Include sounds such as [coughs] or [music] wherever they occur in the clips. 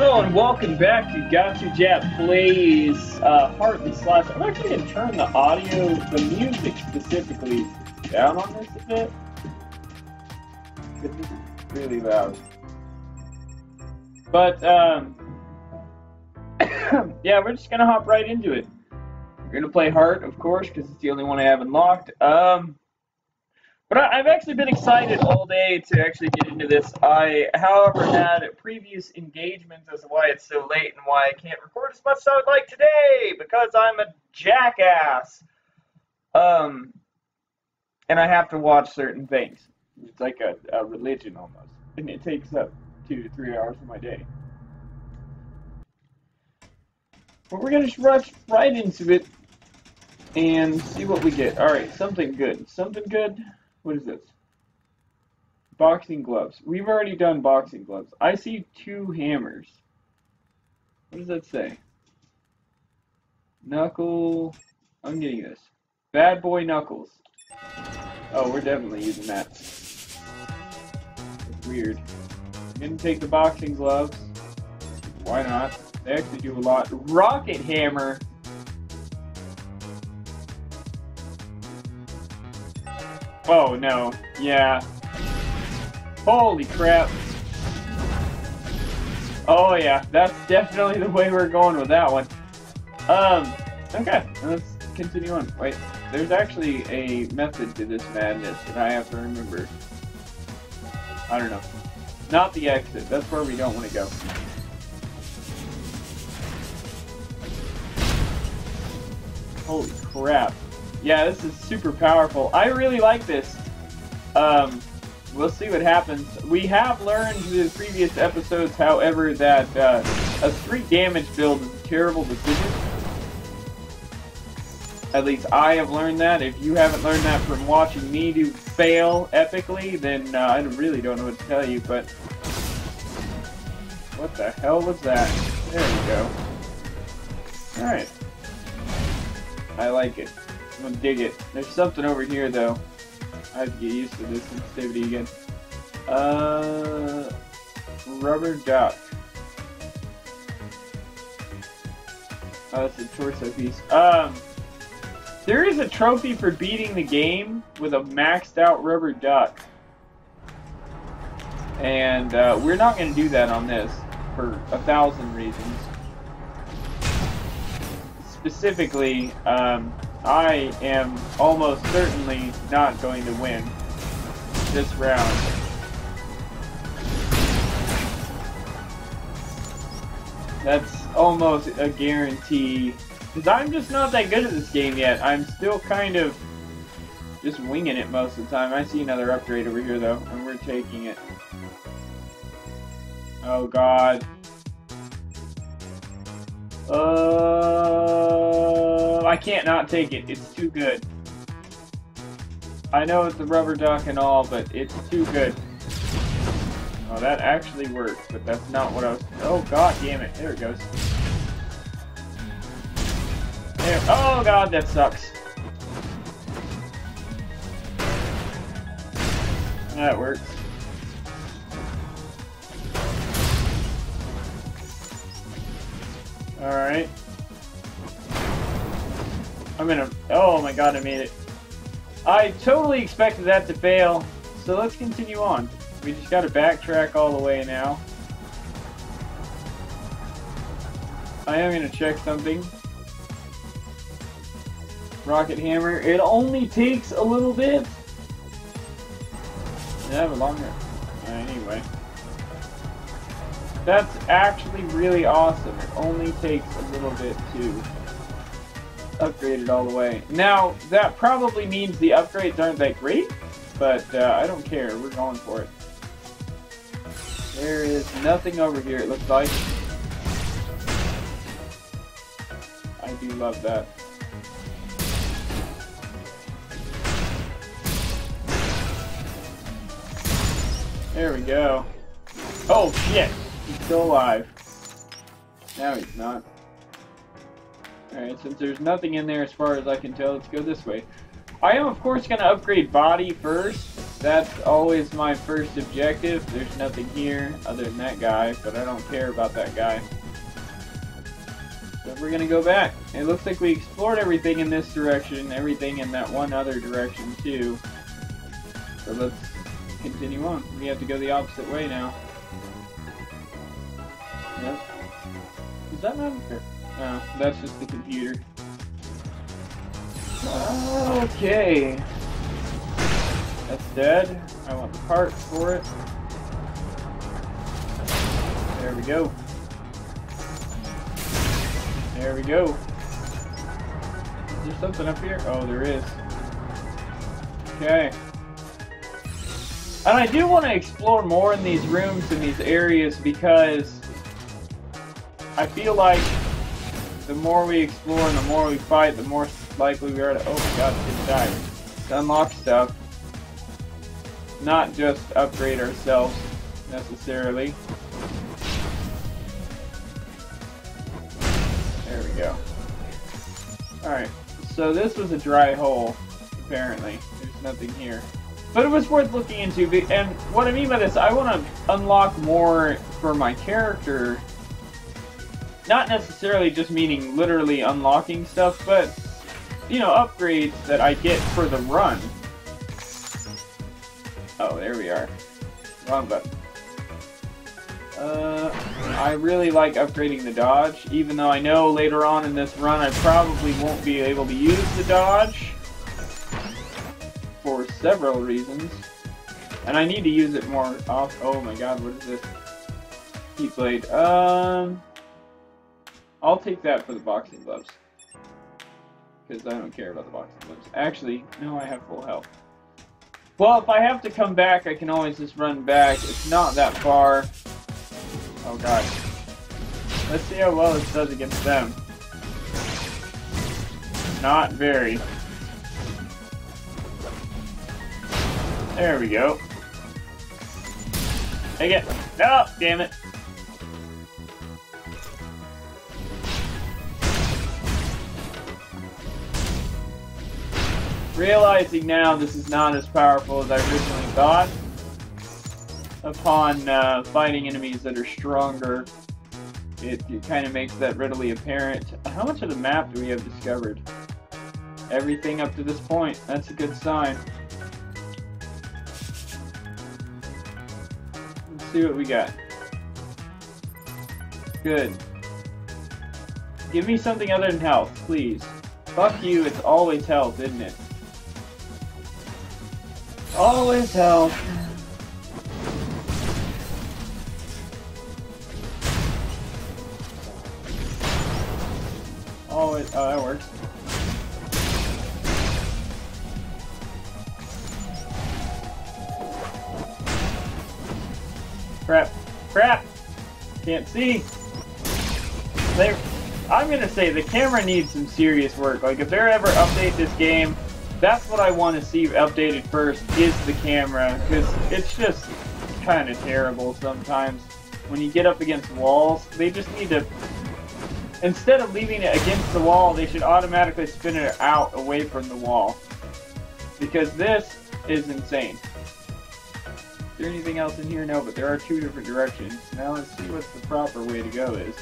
Hello and welcome back to Gotcha Jap Plays uh, and Slash. I'm actually going to turn the audio, the music specifically, down on this a bit. This is really loud. But, um, [coughs] yeah, we're just going to hop right into it. We're going to play Heart, of course, because it's the only one I have unlocked. Um, but I, have actually been excited all day to actually get into this. I, however, had previous engagements as to why it's so late and why I can't record as much as I would like today because I'm a jackass. Um, and I have to watch certain things. It's like a, a religion almost, and it takes up two to three hours of my day. But we're gonna just rush right into it and see what we get. All right, something good. Something good. What is this? Boxing gloves. We've already done boxing gloves. I see two hammers. What does that say? Knuckle. I'm getting this. Bad boy knuckles. Oh, we're definitely using that. It's weird. Gonna take the boxing gloves. Why not? They actually do a lot. Rocket hammer. Oh no. Yeah. Holy crap. Oh yeah, that's definitely the way we're going with that one. Um, okay, let's continue on. Wait, there's actually a method to this madness that I have to remember. I don't know. Not the exit, that's where we don't want to go. Holy crap. Yeah, this is super powerful. I really like this. Um, we'll see what happens. We have learned in previous episodes, however, that uh, a street damage build is a terrible decision. At least I have learned that. If you haven't learned that from watching me do fail epically, then uh, I really don't know what to tell you, but... What the hell was that? There we go. Alright. I like it. I'm gonna dig it. There's something over here though. I have to get used to this sensitivity again. Uh, rubber duck. Oh, that's a torso piece. Um, there is a trophy for beating the game with a maxed out rubber duck. And uh, we're not going to do that on this for a thousand reasons. Specifically, um, I am almost certainly not going to win this round. That's almost a guarantee. Because I'm just not that good at this game yet. I'm still kind of just winging it most of the time. I see another upgrade over here, though, and we're taking it. Oh, God. Uh, I can't not take it. It's too good. I know it's a rubber duck and all, but it's too good. Oh, that actually works, but that's not what I was... Oh, god damn it. There it goes. There. Oh, god, that sucks. That works. Alright. I'm gonna... Oh my god, I made it. I totally expected that to fail, so let's continue on. We just gotta backtrack all the way now. I am gonna check something. Rocket Hammer. It only takes a little bit. Yeah, but longer. Anyway. That's actually really awesome. It only takes a little bit to upgrade it all the way. Now, that probably means the upgrades aren't that great, but uh, I don't care. We're going for it. There is nothing over here, it looks like. I do love that. There we go. Oh, shit! He's still alive. Now he's not. Alright, since there's nothing in there as far as I can tell, let's go this way. I am, of course, going to upgrade body first. that's always my first objective. There's nothing here other than that guy, but I don't care about that guy. So we're gonna go back. It looks like we explored everything in this direction, everything in that one other direction too. So let's continue on. We have to go the opposite way now. Yep. Is that not fair? No, that's just the computer. Okay. That's dead. I want the parts for it. There we go. There we go. Is there something up here? Oh, there is. Okay. And I do want to explore more in these rooms and these areas because I feel like the more we explore and the more we fight, the more likely we are to, oh my god, it's die. To unlock stuff. Not just upgrade ourselves, necessarily. There we go. Alright, so this was a dry hole, apparently. There's nothing here. But it was worth looking into, and what I mean by this, I want to unlock more for my character. Not necessarily just meaning literally unlocking stuff, but, you know, upgrades that I get for the run. Oh, there we are. Wrong button. Uh, I really like upgrading the dodge, even though I know later on in this run I probably won't be able to use the dodge for several reasons. And I need to use it more off. Oh my god, what is this? Heat blade. Um, I'll take that for the boxing gloves. Because I don't care about the boxing gloves. Actually, no, I have full health. Well, if I have to come back, I can always just run back. It's not that far. Oh god. Let's see how well this does against them. Not very. There we go. Take it. No, damn it. Realizing now this is not as powerful as I originally thought. Upon uh, fighting enemies that are stronger, it, it kind of makes that readily apparent. How much of the map do we have discovered? Everything up to this point. That's a good sign. Let's see what we got. Good. Give me something other than health, please. Fuck you, it's always health, isn't it? Always help. Always, oh, that works. Crap. Crap! Can't see. There. I'm gonna say the camera needs some serious work. Like, if they ever update this game, that's what I want to see updated first, is the camera. Because it's just kind of terrible sometimes. When you get up against walls, they just need to... Instead of leaving it against the wall, they should automatically spin it out away from the wall. Because this is insane is there anything else in here? No, but there are two different directions. Now let's see what the proper way to go is.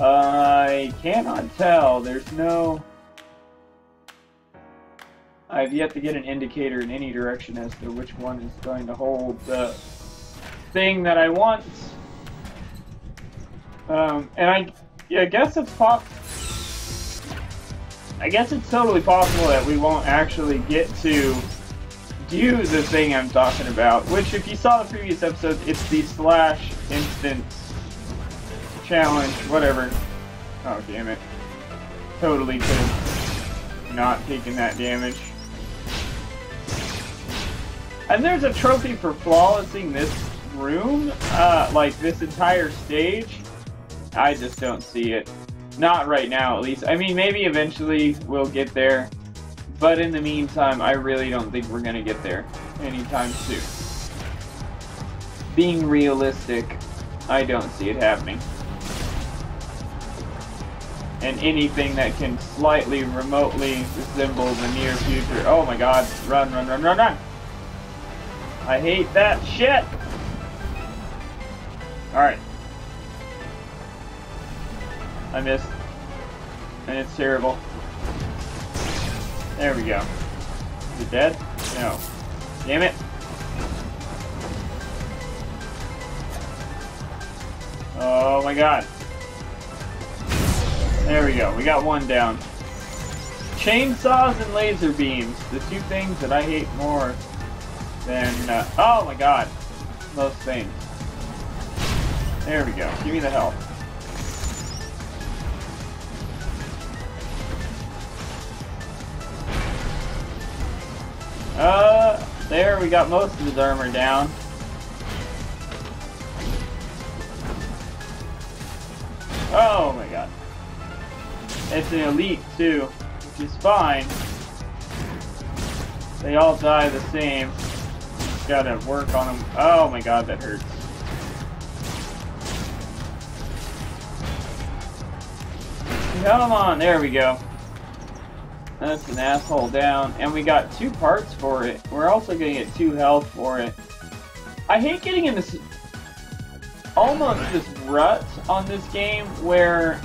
I cannot tell. There's no... I've yet to get an indicator in any direction as to which one is going to hold the thing that I want. Um, and I, yeah, I guess it's pop. I guess it's totally possible that we won't actually get to do the thing I'm talking about, which if you saw the previous episode, it's the slash instance challenge, whatever. Oh, damn it. Totally could not taken that damage. And there's a trophy for flawlessing this room, uh, like this entire stage. I just don't see it. Not right now, at least. I mean, maybe eventually we'll get there. But in the meantime, I really don't think we're going to get there anytime soon. Being realistic, I don't see it happening. And anything that can slightly remotely resemble the near future. Oh my god, run, run, run, run, run! I hate that shit! Alright. I missed. And it's terrible. There we go. Is it dead? No. Damn it. Oh my god. There we go. We got one down. Chainsaws and laser beams. The two things that I hate more than... Uh, oh my god. Those things. There we go. Give me the health. Uh, there we got most of his armor down. Oh my god. It's an elite too, which is fine. They all die the same. Just gotta work on them. Oh my god, that hurts. Come on, there we go. That's an asshole down. And we got two parts for it. We're also gonna get two health for it. I hate getting in this almost this rut on this game where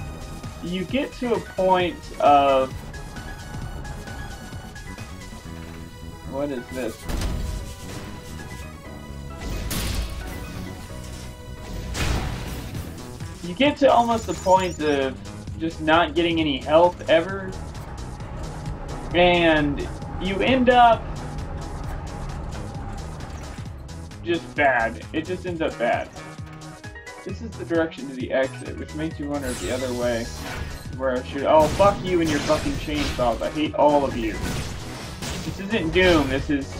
you get to a point of what is this? You get to almost the point of just not getting any health ever and you end up just bad. It just ends up bad. This is the direction to the exit, which makes you wonder the other way where I should. Oh, fuck you and your fucking chainsaws. I hate all of you. This isn't Doom. This is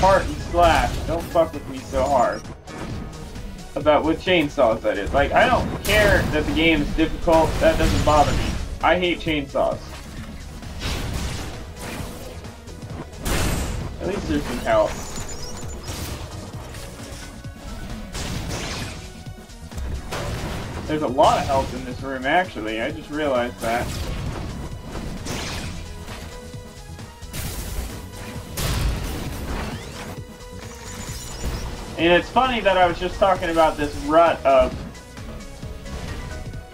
Heart and Slash. Don't fuck with me so hard about what chainsaws that is. Like, I don't care that the game is difficult. That doesn't bother me. I hate chainsaws. At least there's some health. There's a lot of health in this room, actually. I just realized that. And it's funny that I was just talking about this rut of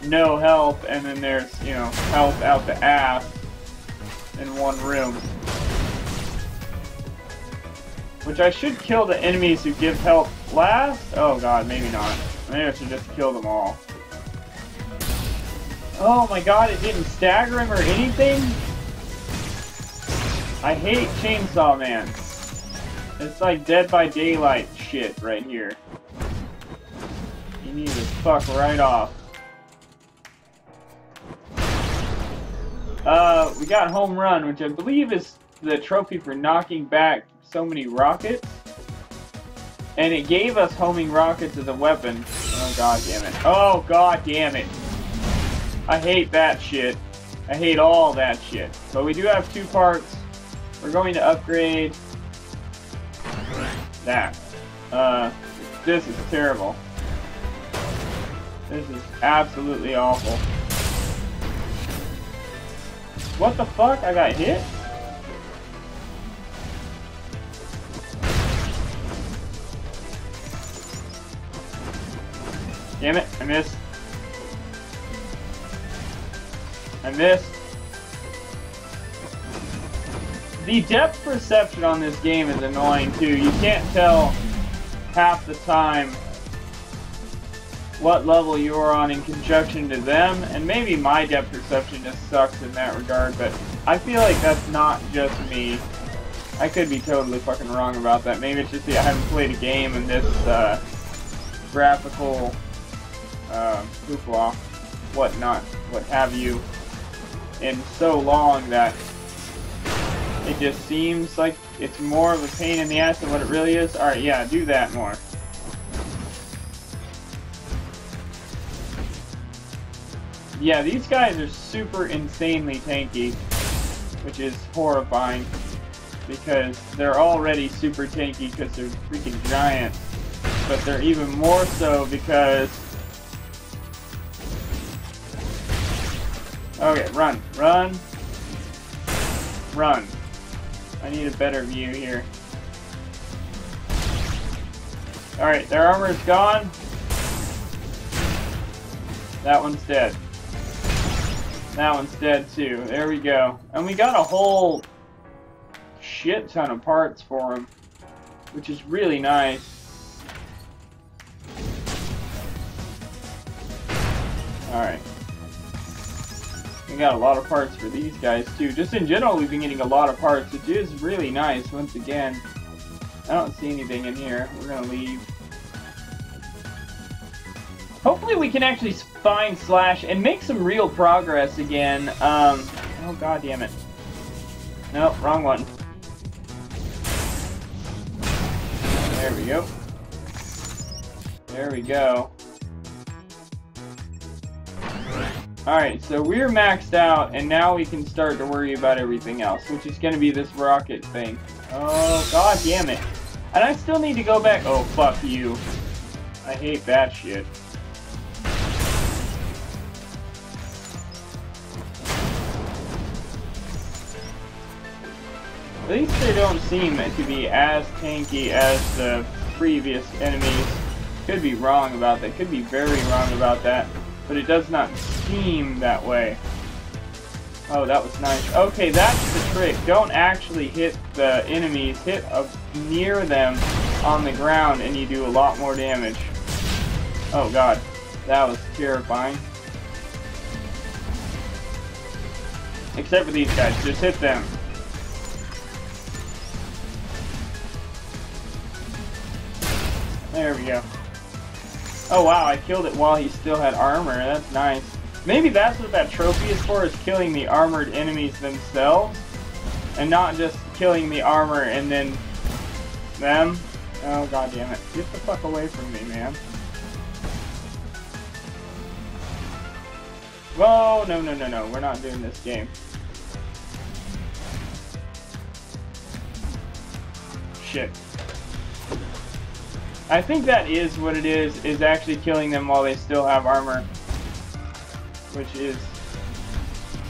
no help, and then there's, you know, help out the ass in one room. Which I should kill the enemies who give help last? Oh god, maybe not. Maybe I should just kill them all. Oh my god, it didn't stagger him or anything? I hate Chainsaw Man. It's like Dead by Daylight shit right here. You need to fuck right off. Uh, we got Home Run, which I believe is the trophy for knocking back so many rockets. And it gave us homing rockets as a weapon. Oh god damn it. Oh god damn it. I hate that shit. I hate all that shit. But we do have two parts. We're going to upgrade that. Uh, this is terrible. This is absolutely awful. What the fuck? I got hit? Damn it, I missed. I missed. The depth perception on this game is annoying too. You can't tell half the time what level you are on in conjunction to them, and maybe my depth perception just sucks in that regard, but I feel like that's not just me. I could be totally fucking wrong about that. Maybe it's just that I haven't played a game in this uh, graphical uh, hoopla, whatnot, what have you, in so long that it just seems like it's more of a pain in the ass than what it really is. Alright, yeah, do that more. Yeah, these guys are super insanely tanky, which is horrifying, because they're already super tanky because they're freaking giant, but they're even more so because Okay, run, run, run. I need a better view here. Alright, their armor is gone. That one's dead. That one's dead too. There we go. And we got a whole shit ton of parts for him, which is really nice. Alright. We got a lot of parts for these guys too. Just in general, we've been getting a lot of parts, which is really nice once again. I don't see anything in here. We're gonna leave. Hopefully we can actually find Slash and make some real progress again. Um, oh god damn it. No, wrong one. There we go. There we go. Alright, so we're maxed out, and now we can start to worry about everything else, which is going to be this rocket thing. Oh, god damn it. And I still need to go back- oh, fuck you. I hate that shit. At least they don't seem to be as tanky as the previous enemies. Could be wrong about that, could be very wrong about that, but it does not seem that way. Oh, that was nice. Okay, that's the trick. Don't actually hit the enemies. Hit up near them on the ground and you do a lot more damage. Oh god, that was terrifying. Except for these guys, just hit them. There we go. Oh wow, I killed it while he still had armor. That's nice. Maybe that's what that trophy is for, is killing the armored enemies themselves. And not just killing the armor and then them. Oh god damn it. Get the fuck away from me, man. Whoa, no, no, no, no. We're not doing this game. Shit. I think that is what it is, is actually killing them while they still have armor. Which is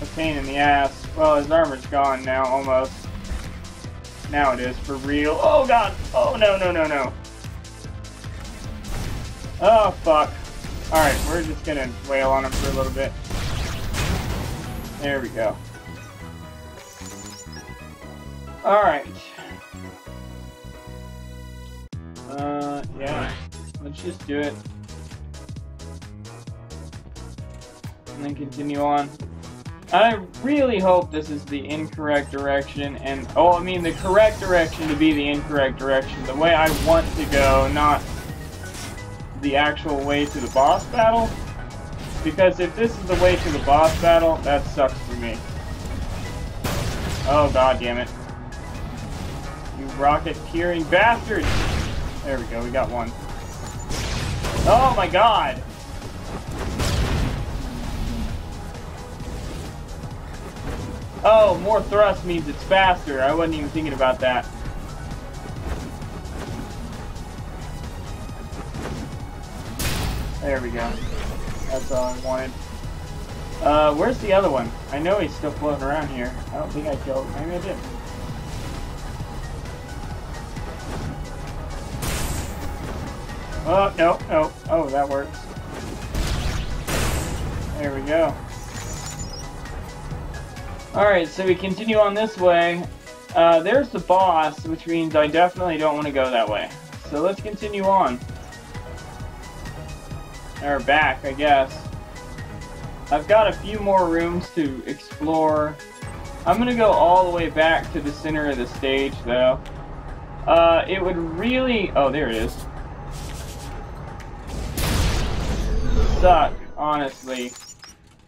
a pain in the ass. Well, his armor's gone now, almost. Now it is, for real. Oh god! Oh no, no, no, no. Oh fuck. Alright, we're just gonna wail on him for a little bit. There we go. Alright. Uh, yeah. Let's just do it. And then continue on. I really hope this is the incorrect direction, and, oh, I mean the correct direction to be the incorrect direction. The way I want to go, not the actual way to the boss battle. Because if this is the way to the boss battle, that sucks for me. Oh, god damn it. You rocket-peering bastards! There we go, we got one. Oh my god! Oh, more thrust means it's faster. I wasn't even thinking about that. There we go. That's all I wanted. Uh, where's the other one? I know he's still floating around here. I don't think I killed. Maybe I did. Oh, no, no. Oh, that works. There we go. Alright, so we continue on this way. Uh, there's the boss, which means I definitely don't want to go that way. So let's continue on. Or back, I guess. I've got a few more rooms to explore. I'm gonna go all the way back to the center of the stage, though. Uh, it would really... Oh, there it is. Suck, honestly,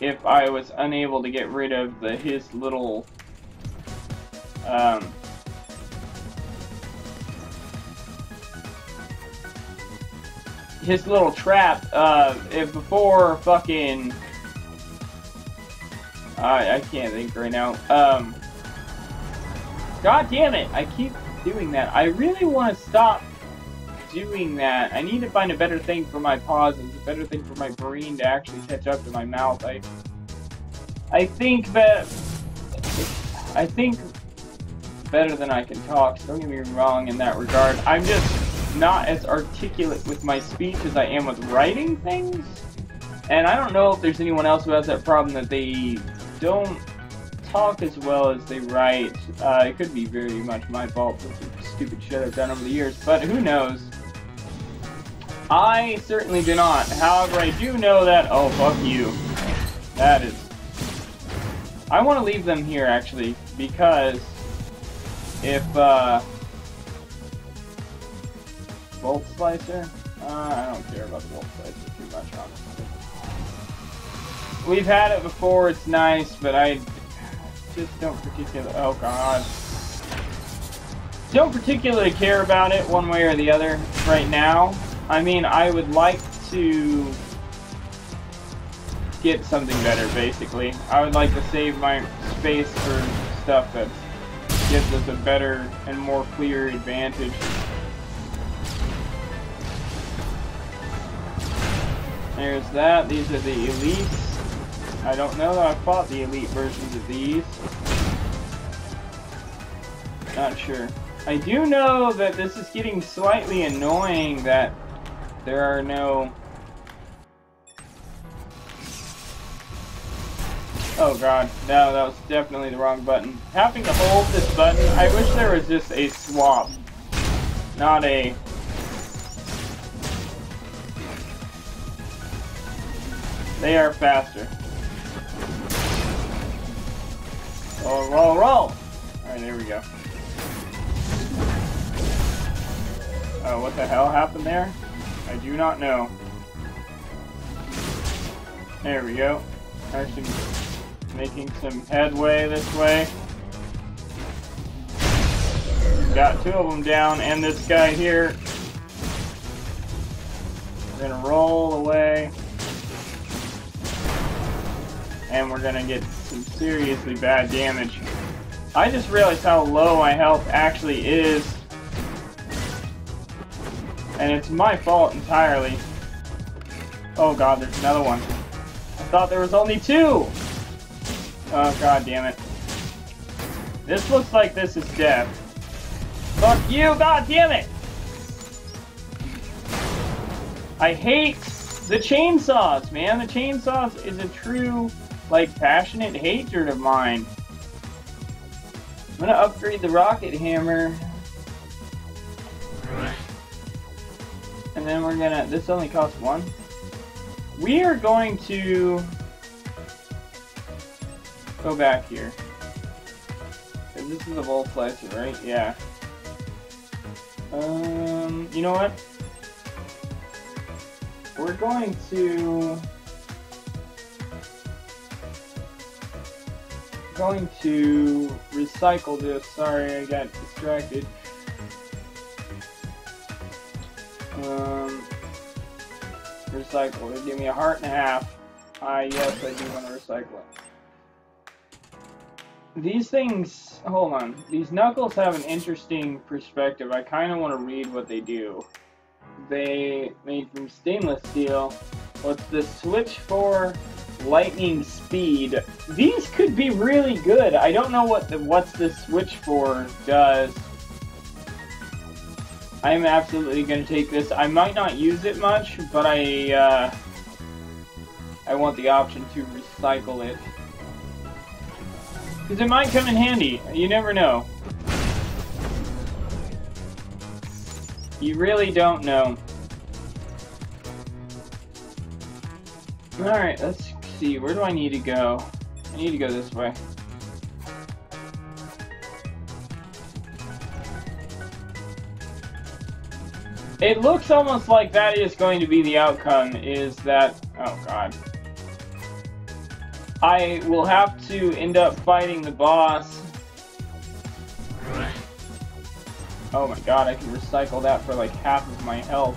if I was unable to get rid of the his little... Um, his little trap, uh, if before fucking, I, I can't think right now, um, god damn it, I keep doing that, I really want to stop doing that, I need to find a better thing for my paws pauses, a better thing for my brain to actually catch up to my mouth, I, I think that, I think better than I can talk, don't get me wrong in that regard, I'm just not as articulate with my speech as I am with writing things. And I don't know if there's anyone else who has that problem that they don't talk as well as they write. Uh, it could be very much my fault for stupid shit I've done over the years, but who knows. I certainly do not. However, I do know that... Oh, fuck you. That is... I want to leave them here, actually, because if, uh... Bolt Slicer? Uh, I don't care about the Bolt Slicer too much, honestly. We've had it before, it's nice, but I just don't particularly... Oh, God. Don't particularly care about it one way or the other right now. I mean, I would like to get something better, basically. I would like to save my space for stuff that gives us a better and more clear advantage. There's that. These are the elites. I don't know that I've fought the elite versions of these. Not sure. I do know that this is getting slightly annoying that there are no... Oh god, no, that was definitely the wrong button. Having to hold this button, I wish there was just a swap. Not a... They are faster. Roll, roll, roll! Alright, there we go. Oh, what the hell happened there? I do not know. There we go. Actually making some headway this way. Got two of them down, and this guy here. We're gonna roll away. And we're gonna get some seriously bad damage. I just realized how low my health actually is and it's my fault entirely. Oh god, there's another one. I thought there was only two! Oh god damn it. This looks like this is death. Fuck you, god damn it! I hate the chainsaws, man. The chainsaws is a true, like, passionate hatred of mine. I'm gonna upgrade the rocket hammer. And then we're gonna, this only costs one. We are going to go back here. This is a bolt slicer, right? Yeah. Um, you know what? We're going to... Going to recycle this. Sorry, I got distracted. Um, recycle. They give me a heart and a half. Ah, yes, I do want to recycle it. These things, hold on. These knuckles have an interesting perspective. I kind of want to read what they do. They made from stainless steel. What's the switch for lightning speed? These could be really good. I don't know what the what's the switch for does. I'm absolutely going to take this. I might not use it much, but I, uh, I want the option to recycle it. Because it might come in handy. You never know. You really don't know. Alright, let's see. Where do I need to go? I need to go this way. It looks almost like that is going to be the outcome, is that... Oh, God. I will have to end up fighting the boss. Oh my god, I can recycle that for like half of my health.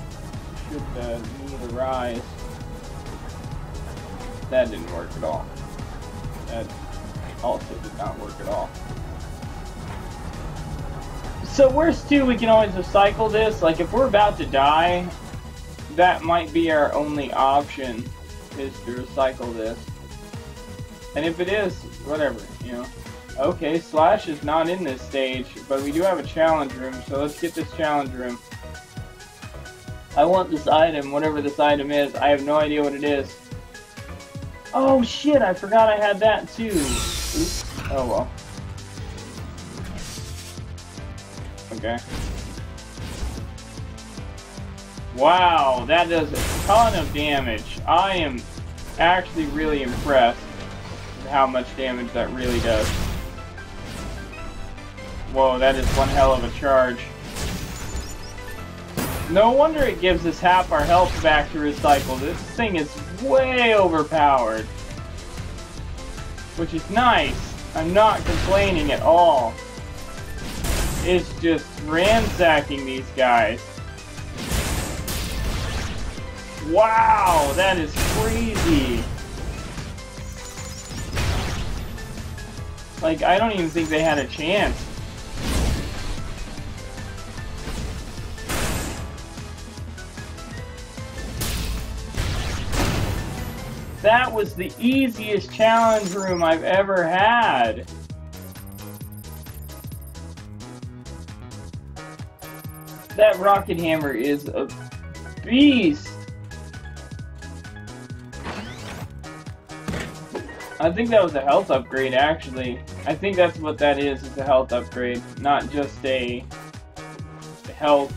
Should the need arise. That didn't work at all. That also did not work at all. So worst two, we can always recycle this. Like if we're about to die, that might be our only option is to recycle this. And if it is, whatever, you know. Okay, Slash is not in this stage, but we do have a challenge room, so let's get this challenge room. I want this item, whatever this item is. I have no idea what it is. Oh shit, I forgot I had that too. Oops. Oh well. Okay. Wow, that does a ton of damage. I am actually really impressed with how much damage that really does. Whoa, that is one hell of a charge. No wonder it gives us half our health back to recycle. This thing is way overpowered. Which is nice. I'm not complaining at all. It's just ransacking these guys. Wow, that is crazy. Like, I don't even think they had a chance. That was the easiest challenge room I've ever had. That rocket hammer is a beast. I think that was a health upgrade, actually. I think that's what that is, is a health upgrade, not just a health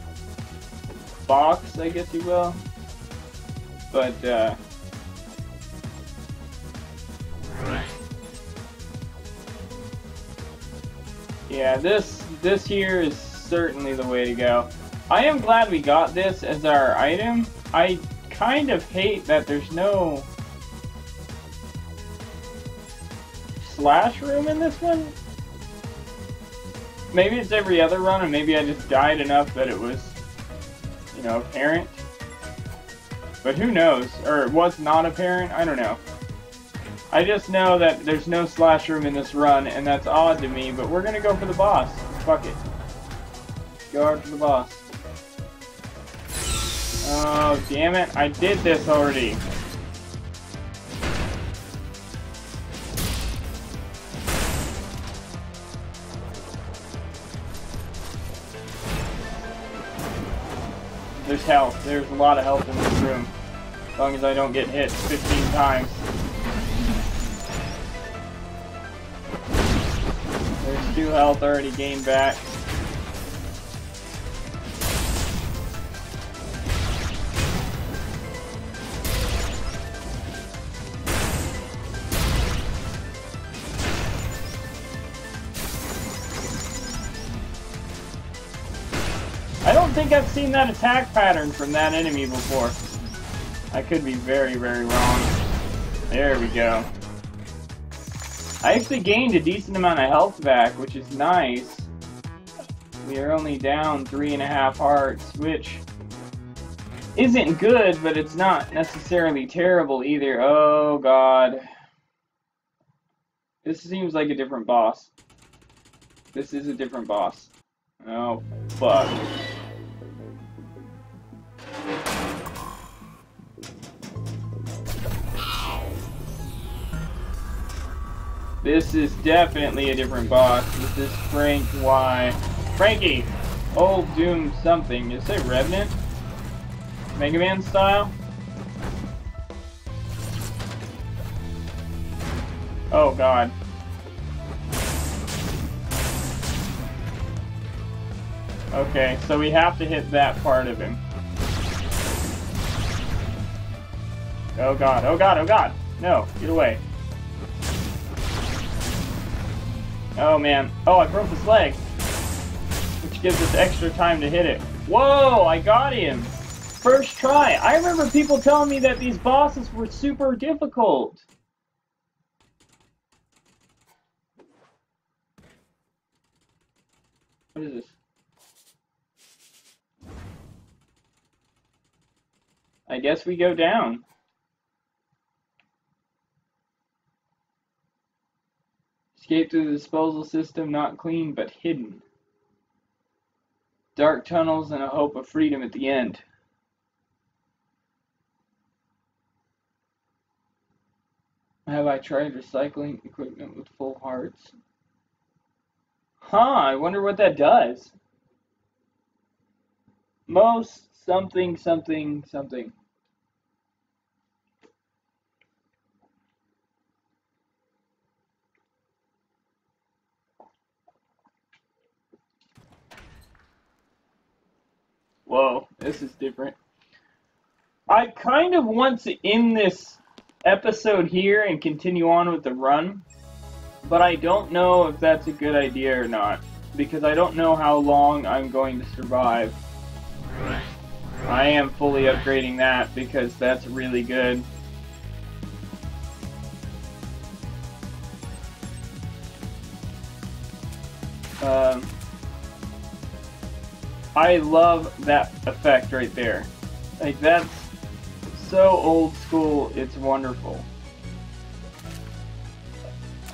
box, I guess you will. But, uh... Yeah, this this here is certainly the way to go. I am glad we got this as our item. I kind of hate that there's no slash room in this one. Maybe it's every other run and maybe I just died enough that it was, you know, apparent. But who knows? Or it was not apparent? I don't know. I just know that there's no slash room in this run, and that's odd to me, but we're gonna go for the boss. Fuck it. Go after the boss. Oh, damn it. I did this already. There's health. There's a lot of health in this room. As long as I don't get hit 15 times. There's two health already gained back. Think I've seen that attack pattern from that enemy before. I could be very, very wrong. There we go. I actually gained a decent amount of health back, which is nice. We are only down three and a half hearts, which isn't good, but it's not necessarily terrible either. Oh, God. This seems like a different boss. This is a different boss. Oh, fuck. This is definitely a different boss. This is Frank Y. Frankie! Old Doom something. Is it Revenant? Mega Man style? Oh god. Okay, so we have to hit that part of him. Oh god, oh god, oh god! No, get away. Oh man. Oh, I broke his leg. Which gives us extra time to hit it. Whoa, I got him! First try. I remember people telling me that these bosses were super difficult. What is this? I guess we go down. Escape through the disposal system, not clean but hidden. Dark tunnels and a hope of freedom at the end. Have I tried recycling equipment with full hearts? Huh, I wonder what that does. Most something, something, something. Whoa, this is different. I kind of want to end this episode here and continue on with the run, but I don't know if that's a good idea or not, because I don't know how long I'm going to survive. I am fully upgrading that because that's really good. I love that effect right there. Like, that's so old school, it's wonderful.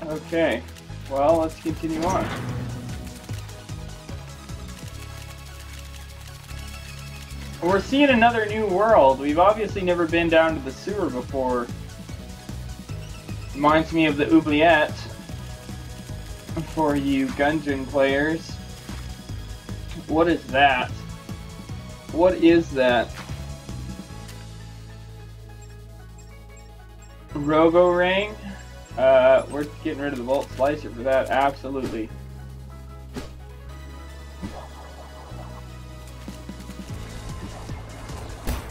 Okay, well, let's continue on. We're seeing another new world. We've obviously never been down to the sewer before. Reminds me of the Oubliette for you Gungeon players. What is that? What is that? Roborang? Uh, we're getting rid of the Volt Slicer for that, absolutely.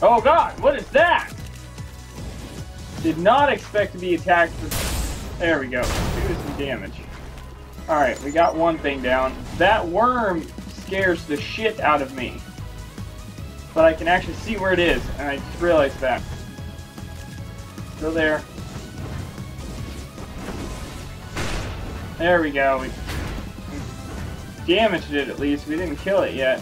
Oh god, what is that? Did not expect to be attacked. There we go. Do some damage. Alright, we got one thing down. That worm scares the shit out of me. But I can actually see where it is, and I just realized that. Go there. There we go. We damaged it at least. We didn't kill it yet.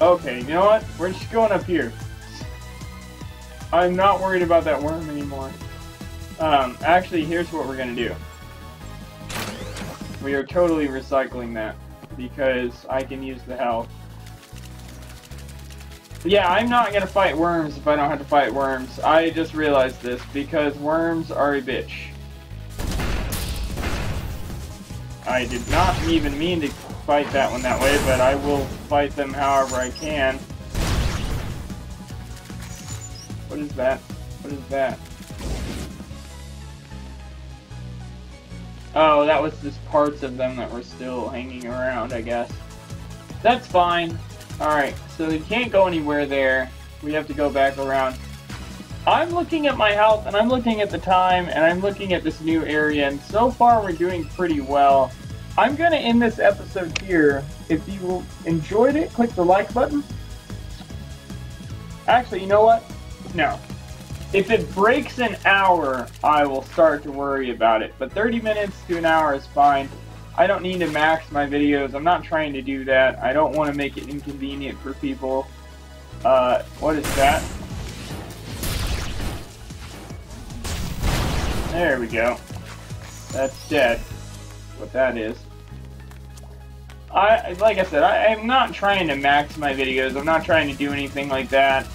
Okay, you know what? We're just going up here. I'm not worried about that worm anymore. Um, actually, here's what we're gonna do. We are totally recycling that because I can use the health. Yeah, I'm not gonna fight worms if I don't have to fight worms. I just realized this because worms are a bitch. I did not even mean to fight that one that way, but I will fight them however I can. What is that? What is that? Oh, that was just parts of them that were still hanging around, I guess. That's fine. Alright, so we can't go anywhere there. We have to go back around. I'm looking at my health, and I'm looking at the time, and I'm looking at this new area, and so far we're doing pretty well. I'm going to end this episode here. If you enjoyed it, click the like button. Actually, you know what? No. If it breaks an hour, I will start to worry about it. But 30 minutes to an hour is fine. I don't need to max my videos. I'm not trying to do that. I don't want to make it inconvenient for people. Uh, what is that? There we go. That's dead. What that is. I like I said, I, am not trying to max my videos. I'm not trying to do anything like that.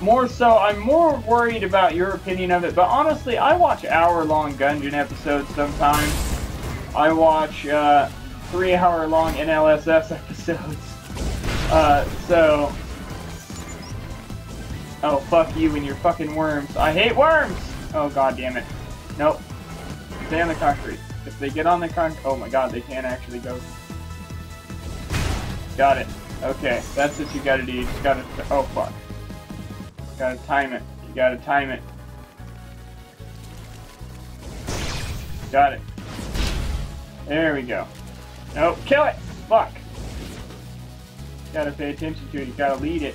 More so, I'm more worried about your opinion of it. But honestly, I watch hour-long Gungeon episodes sometimes. I watch uh, three-hour-long NLSS episodes. [laughs] Uh, so, oh fuck you and your fucking worms. I hate worms. Oh god damn it. Nope. Stay on the concrete. If they get on the concrete, oh my god, they can't actually go. Got it. Okay, that's what you gotta do. You just gotta. Oh fuck. Gotta time it. You gotta time it. Got it. There we go. Nope, kill it! Fuck. Gotta pay attention to it. You gotta lead it.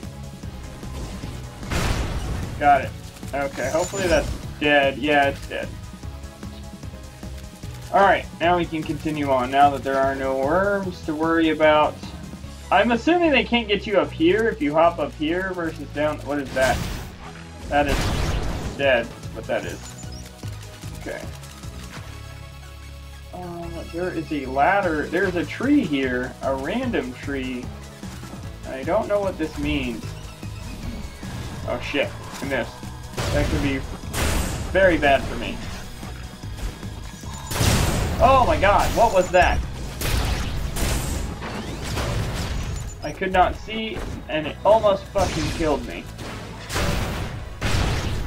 Got it. Okay, hopefully that's dead. Yeah, it's dead. Alright, now we can continue on. Now that there are no worms to worry about. I'm assuming they can't get you up here if you hop up here versus down. What is that? That is dead, what that is. Okay. Uh, there is a ladder. There's a tree here, a random tree. I don't know what this means. Oh shit, I missed. That could be very bad for me. Oh my god, what was that? I could not see, and it almost fucking killed me.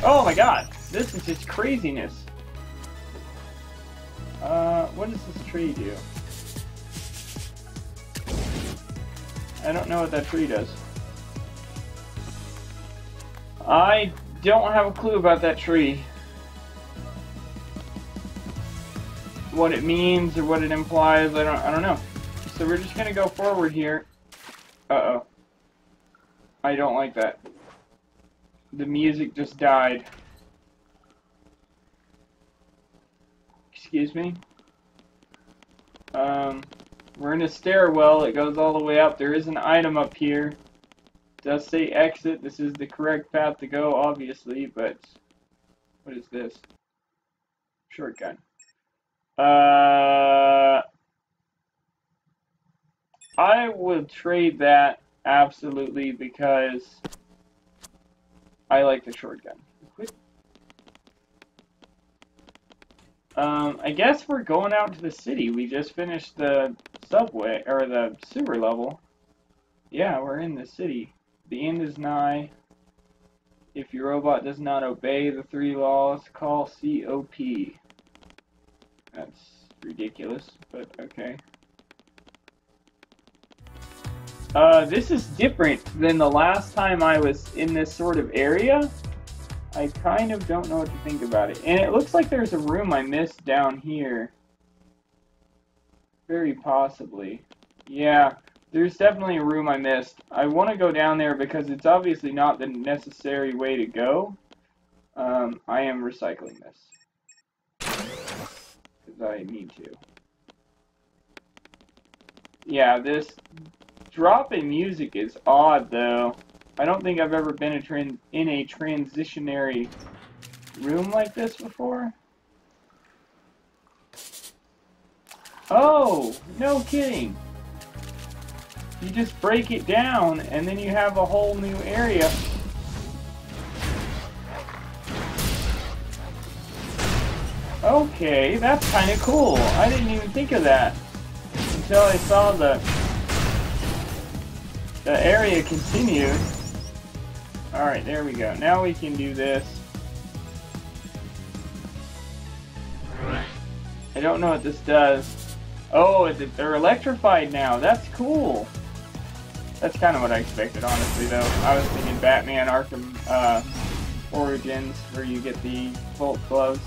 Oh my god, this is just craziness. Uh, what does this tree do? I don't know what that tree does. I don't have a clue about that tree. What it means or what it implies, I don't I don't know. So we're just gonna go forward here. Uh-oh. I don't like that. The music just died. Excuse me? Um, we're in a stairwell. It goes all the way up. There is an item up here. It does say exit. This is the correct path to go, obviously, but... What is this? Shotgun. Uh... I would trade that absolutely because I like the shotgun. Um, I guess we're going out to the city. We just finished the subway, or the sewer level. Yeah, we're in the city. The end is nigh. If your robot does not obey the three laws, call COP. That's ridiculous, but okay. Uh, this is different than the last time I was in this sort of area. I kind of don't know what to think about it. And it looks like there's a room I missed down here. Very possibly. Yeah, there's definitely a room I missed. I want to go down there because it's obviously not the necessary way to go. Um, I am recycling this. Because I need to. Yeah, this drop in music is odd, though. I don't think I've ever been a in a transitionary room like this before. Oh, no kidding. You just break it down, and then you have a whole new area. Okay, that's kind of cool. I didn't even think of that until I saw the the area continued. Alright, there we go. Now we can do this. I don't know what this does. Oh, they're electrified now. That's cool. That's kind of what I expected, honestly, though. I was thinking Batman Arkham uh, Origins, where you get the Volt gloves.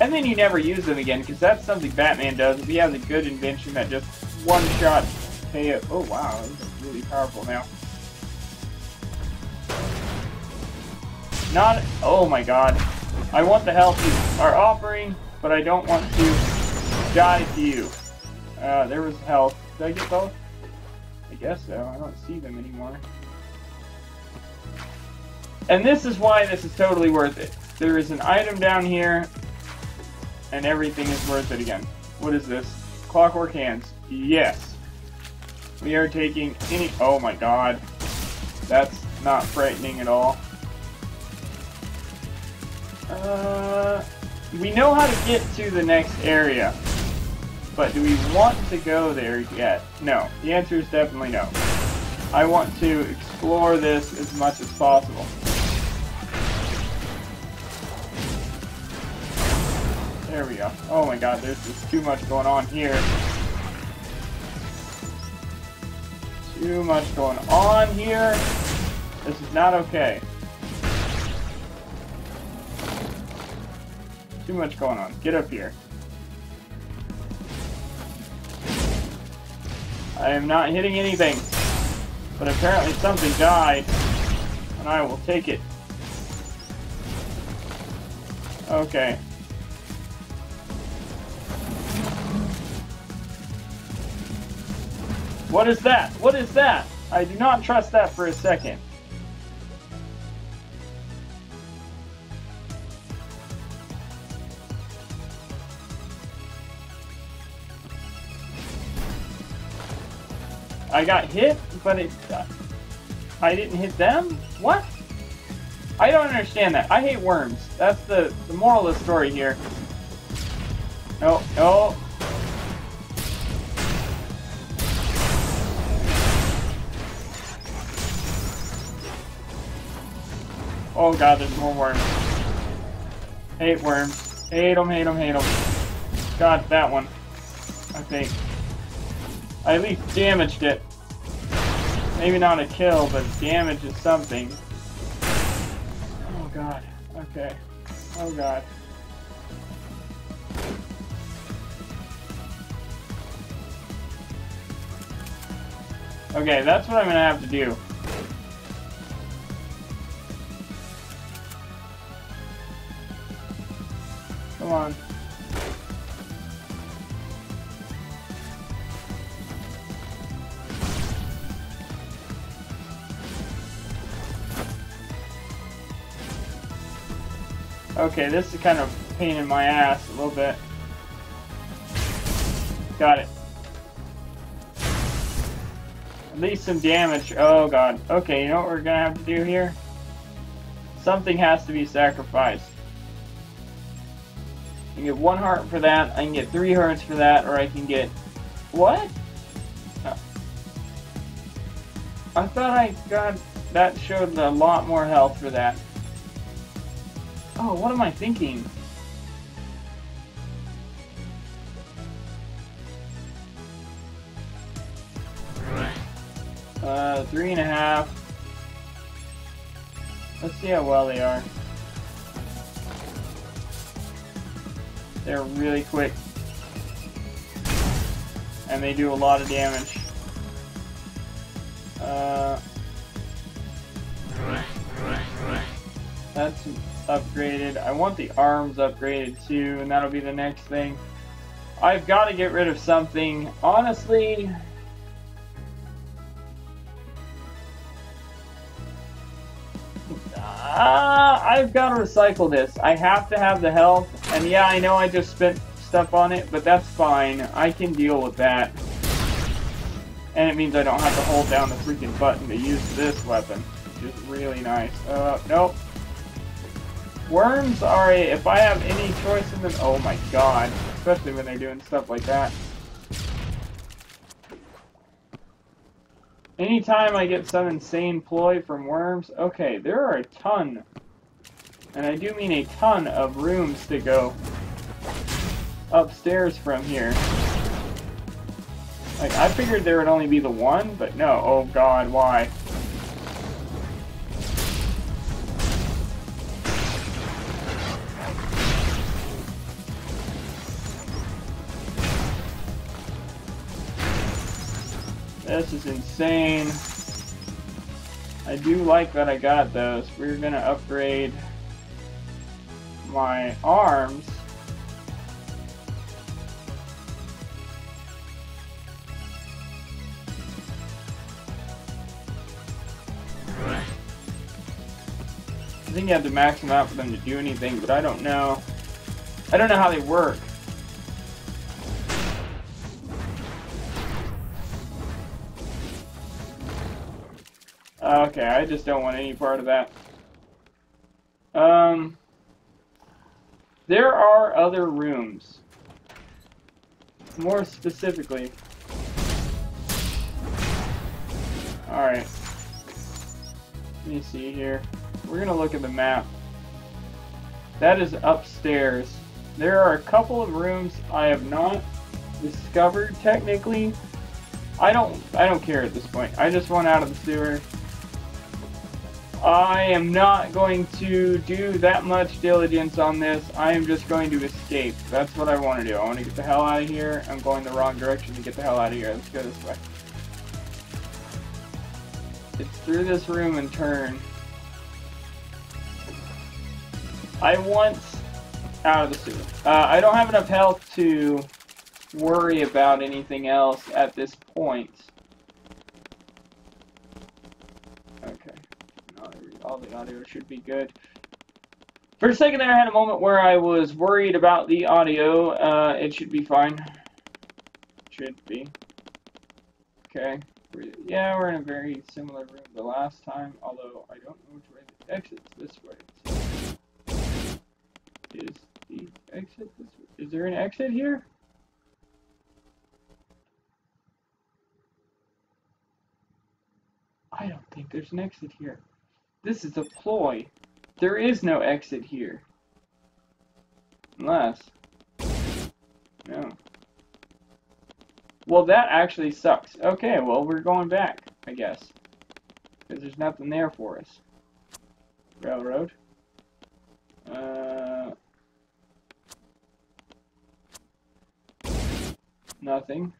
And then you never use them again, because that's something Batman does. If he has a good invention that just one-shot pay. Oh, wow really powerful now. Not, oh my god. I want the health you are offering, but I don't want to die to you. Uh, there was health. Did I get both? I guess so. I don't see them anymore. And this is why this is totally worth it. There is an item down here, and everything is worth it again. What is this? Clockwork hands. Yes. We are taking any... Oh my god. That's not frightening at all. Uh, we know how to get to the next area. But do we want to go there yet? No. The answer is definitely no. I want to explore this as much as possible. There we go. Oh my god, there's just too much going on here. Too much going on here. This is not okay. Too much going on. Get up here. I am not hitting anything. But apparently something died. And I will take it. Okay. What is that? What is that? I do not trust that for a second. I got hit, but it, uh, I didn't hit them? What? I don't understand that. I hate worms. That's the, the moral of the story here. No, no, Oh god, there's more worms. Hate worms. Hate them, hate them, hate them. Got that one. I think. I at least damaged it. Maybe not a kill, but damage is something. Oh god. Okay. Oh god. Okay, that's what I'm gonna have to do. Come on. Okay, this is kind of pain in my ass a little bit. Got it. At least some damage. Oh god. Okay, you know what we're gonna have to do here? Something has to be sacrificed. I can get one heart for that, I can get three hearts for that, or I can get... What? Oh. I thought I got... That showed a lot more health for that. Oh, what am I thinking? Uh, three and a half. Let's see how well they are. They're really quick. And they do a lot of damage. Uh, that's upgraded. I want the arms upgraded too, and that'll be the next thing. I've got to get rid of something. Honestly, uh, I've got to recycle this. I have to have the health, and yeah, I know I just spent stuff on it, but that's fine. I can deal with that. And it means I don't have to hold down the freaking button to use this weapon, which is really nice. Uh, nope. Worms are a, if I have any choice in them, oh my god. Especially when they're doing stuff like that. Anytime I get some insane ploy from worms, okay, there are a ton, and I do mean a ton of rooms to go upstairs from here. Like, I figured there would only be the one, but no, oh god, why? This is insane. I do like that I got those. We're gonna upgrade my arms. I think you have to max them out for them to do anything, but I don't know. I don't know how they work. Okay, I just don't want any part of that. Um, there are other rooms. More specifically. Alright. Let me see here. We're gonna look at the map. That is upstairs. There are a couple of rooms I have not discovered technically. I don't I don't care at this point. I just want out of the sewer. I am not going to do that much diligence on this. I am just going to escape. That's what I want to do. I want to get the hell out of here. I'm going the wrong direction to get the hell out of here. Let's go this way. It's through this room and turn. I want out of the sewer. Uh, I don't have enough health to worry about anything else at this point. All the audio should be good. For a second there, I had a moment where I was worried about the audio. Uh, it should be fine. Should be. Okay. Yeah, we're in a very similar room the last time, although I don't know which way the exit's this way. Is the exit this way? Is there an exit here? I don't think there's an exit here. This is a ploy. There is no exit here. Unless... No. Well, that actually sucks. Okay, well, we're going back, I guess. Because there's nothing there for us. Railroad. Uh... Nothing.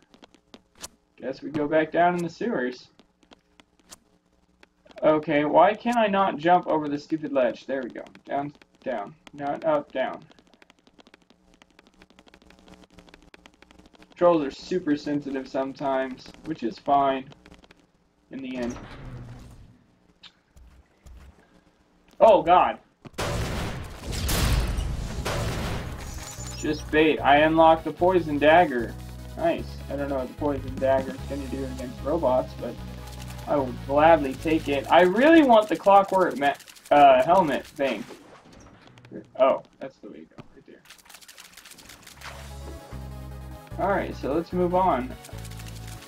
Guess we go back down in the sewers. Okay, why can't I not jump over the stupid ledge? There we go. Down, down. Not up, down. Controls are super sensitive sometimes, which is fine in the end. Oh, God. Just bait. I unlocked the poison dagger. Nice. I don't know what the poison dagger is going to do against robots, but I will gladly take it. I really want the clockwork uh, helmet thing. Oh, that's the way to go, right there. Alright, so let's move on.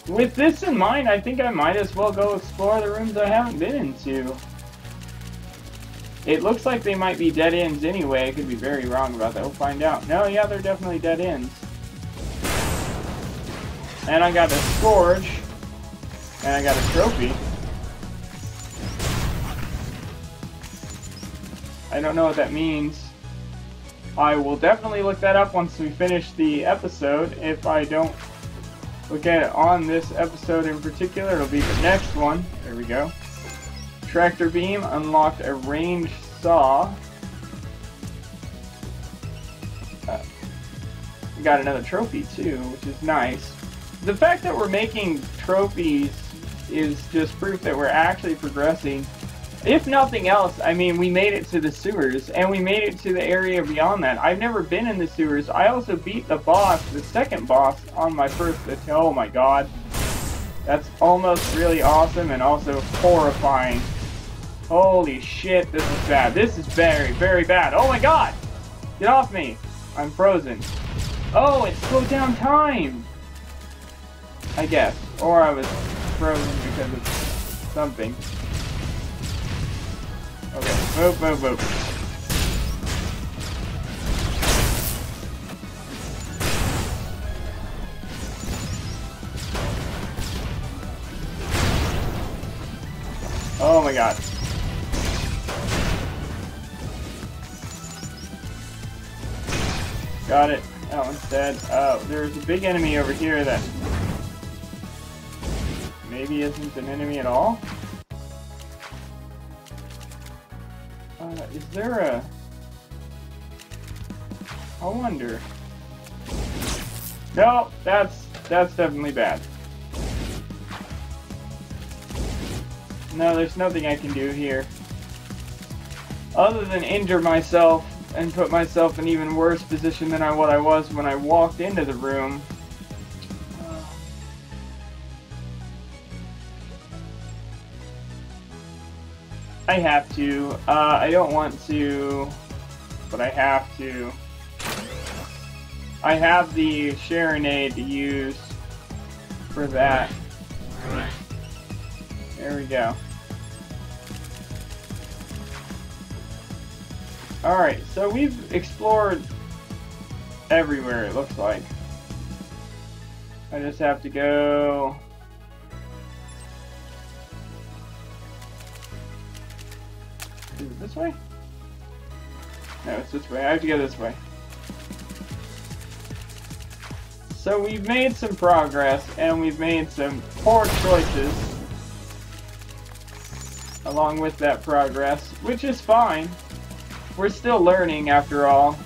With this in mind, I think I might as well go explore the rooms I haven't been into. It looks like they might be dead ends anyway. I could be very wrong about that. We'll find out. No, yeah, they're definitely dead ends. And I got a Scourge. And I got a trophy. I don't know what that means. I will definitely look that up once we finish the episode. If I don't look at it on this episode in particular, it'll be the next one. There we go. Tractor beam unlocked a range saw. Uh, got another trophy too, which is nice the fact that we're making trophies is just proof that we're actually progressing. If nothing else, I mean, we made it to the sewers, and we made it to the area beyond that. I've never been in the sewers. I also beat the boss, the second boss, on my first attempt. Oh my god. That's almost really awesome and also horrifying. Holy shit, this is bad. This is very, very bad. Oh my god! Get off me! I'm frozen. Oh, it slowed down time! I guess. Or I was frozen because of something. Okay, move, move, move. Oh my god. Got it. That one's dead. Uh, there's a big enemy over here that maybe isn't an enemy at all? Uh, is there a... I wonder. No, that's that's definitely bad. No, there's nothing I can do here. Other than injure myself and put myself in even worse position than I, what I was when I walked into the room. I have to. Uh, I don't want to, but I have to. I have the Sharonade to use for that. There we go. Alright, so we've explored everywhere, it looks like. I just have to go this way? No, it's this way. I have to go this way. So we've made some progress, and we've made some poor choices along with that progress, which is fine. We're still learning, after all.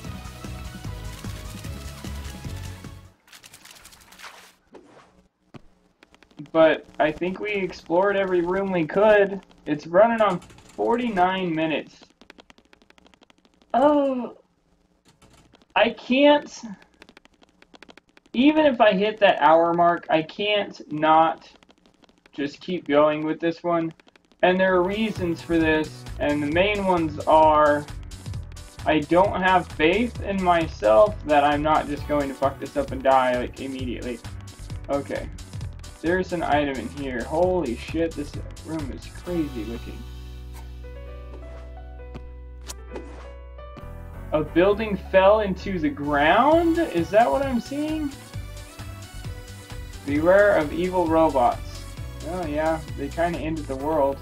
But I think we explored every room we could. It's running on 49 minutes. Oh, I can't, even if I hit that hour mark, I can't not just keep going with this one. And there are reasons for this, and the main ones are I don't have faith in myself that I'm not just going to fuck this up and die like immediately. Okay. There's an item in here. Holy shit, this room is crazy looking. A building fell into the ground? Is that what I'm seeing? Beware of evil robots. Oh yeah, they kind of ended the world.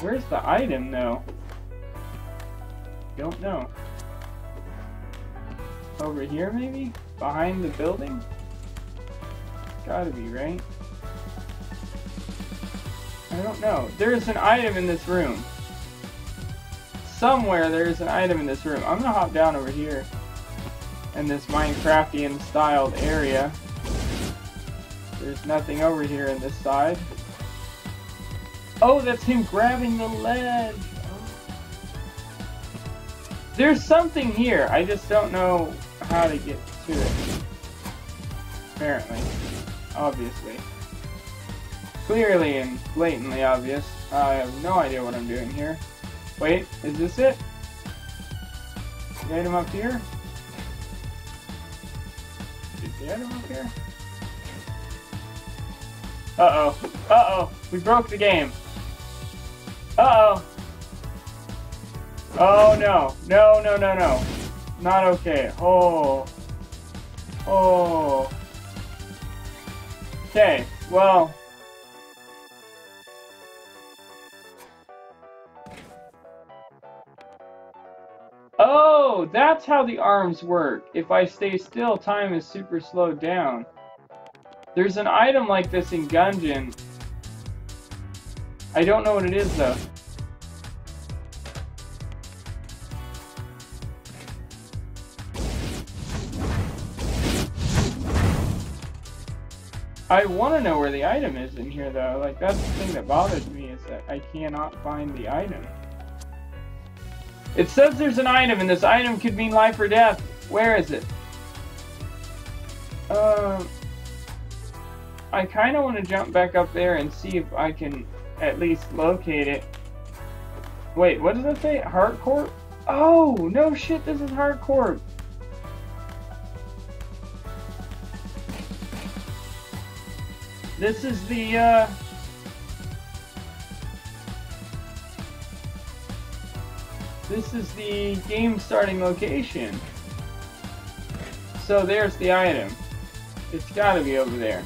Where's the item though? Don't know. Over here maybe? Behind the building? Gotta be, right? I don't know. There's an item in this room. Somewhere there's an item in this room. I'm gonna hop down over here in this Minecraftian styled area. There's nothing over here in this side. Oh, that's him grabbing the ledge. There's something here. I just don't know how to get to it. Apparently. Obviously clearly and blatantly obvious. I have no idea what I'm doing here. Wait, is this it? The item up here? Is the item up here? Uh-oh. Uh-oh. We broke the game. Uh-oh. Oh, no. No, no, no, no. Not okay. Oh. Oh. Okay, well... Oh, that's how the arms work. If I stay still, time is super slowed down. There's an item like this in Gungeon. I don't know what it is, though. I want to know where the item is in here, though. Like, that's the thing that bothers me, is that I cannot find the item. It says there's an item, and this item could mean life or death. Where is it? Um, I kind of want to jump back up there and see if I can at least locate it. Wait, what does it say? Hardcore? Oh, no shit, this is hardcore. This is the, uh, This is the game starting location. So there's the item. It's gotta be over there.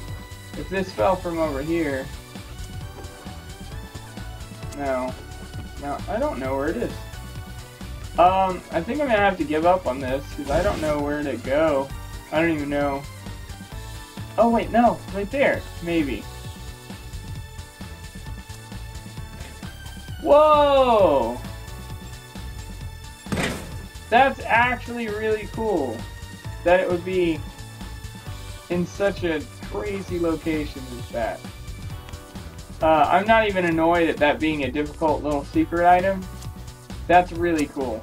If this fell from over here... No. No, I don't know where it is. Um, I think I'm gonna have to give up on this, because I don't know where to go. I don't even know. Oh wait, no, right there, maybe. Whoa! That's actually really cool. That it would be in such a crazy location as that. Uh, I'm not even annoyed at that being a difficult little secret item. That's really cool.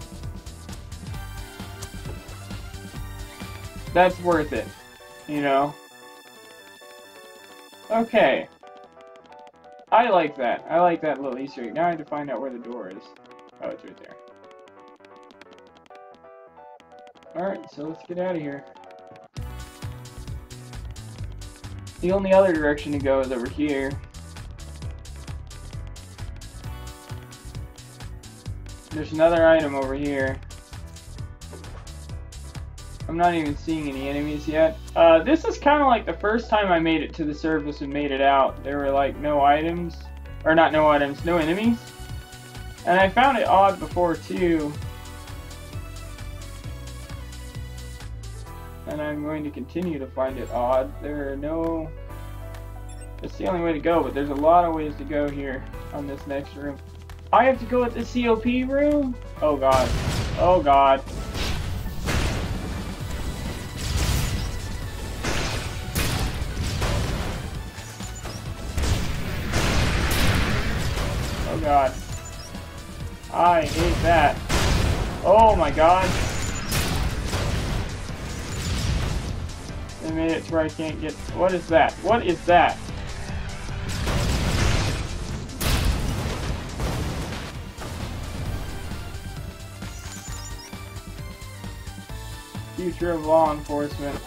That's worth it, you know? Okay. I like that. I like that little Easter egg. Now I have to find out where the door is. Oh, it's right there. Alright, so let's get out of here. The only other direction to go is over here. There's another item over here. I'm not even seeing any enemies yet. Uh, this is kind of like the first time I made it to the surface and made it out. There were like no items, or not no items, no enemies. And I found it odd before too. And I'm going to continue to find it odd. There are no... It's the only way to go, but there's a lot of ways to go here on this next room. I have to go at the COP room? Oh god. Oh god. Oh god. I hate that. Oh my god. They made it to where I can't get... What is that? What is that? Future of law enforcement.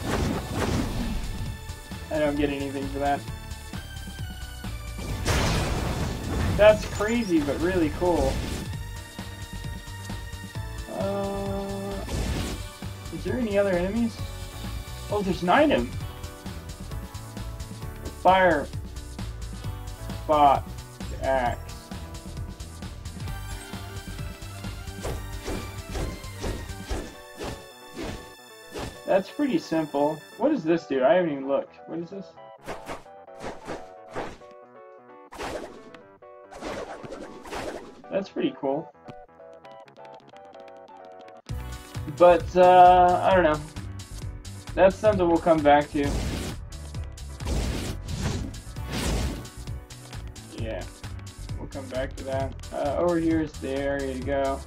I don't get anything for that. That's crazy, but really cool. Uh... Is there any other enemies? Oh, there's an item. Fire spot axe. That's pretty simple. What does this do? I haven't even looked. What is this? That's pretty cool. But, uh, I don't know. That's something we'll come back to. Yeah, we'll come back to that. Uh, over here is the area to go.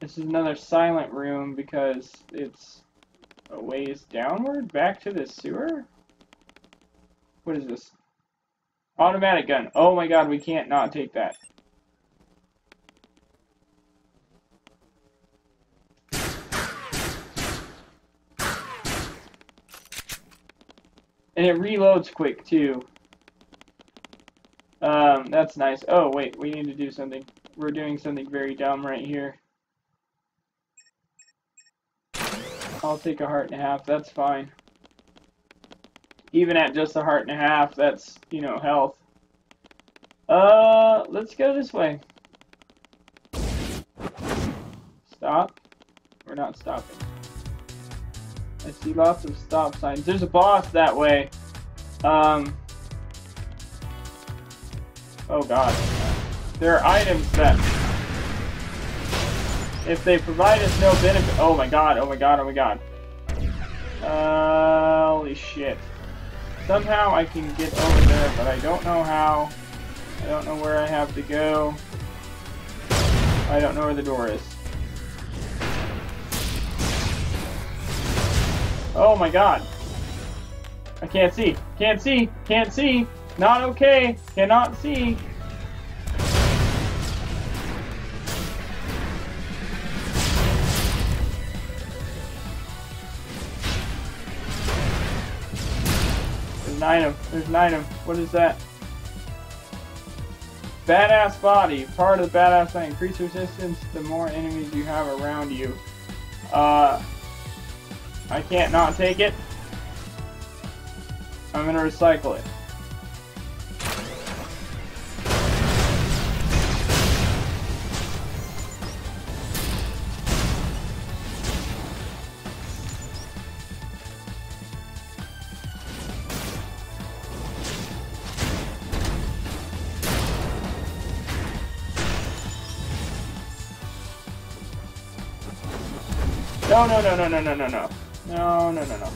This is another silent room because it's a ways downward back to the sewer? What is this? Automatic gun. Oh my god, we can't not take that. And it reloads quick, too. Um, that's nice. Oh, wait, we need to do something. We're doing something very dumb right here. I'll take a heart and a half, that's fine. Even at just a heart and a half, that's, you know, health. Uh, let's go this way. Stop. We're not stopping. I see lots of stop signs. There's a boss that way. Um. Oh god. There are items that, if they provide us no benefit. Oh my god, oh my god, oh my god. Uh, holy shit. Somehow I can get over there, but I don't know how. I don't know where I have to go. I don't know where the door is. Oh my god. I can't see. Can't see. Can't see. Not okay. Cannot see. There's nine of them. There's nine of them. What is that? Badass body. Part of the badass body. Increase resistance the more enemies you have around you. Uh, I can't not take it. I'm gonna recycle it. No, no, no, no, no, no, no, no. No, no, no, no.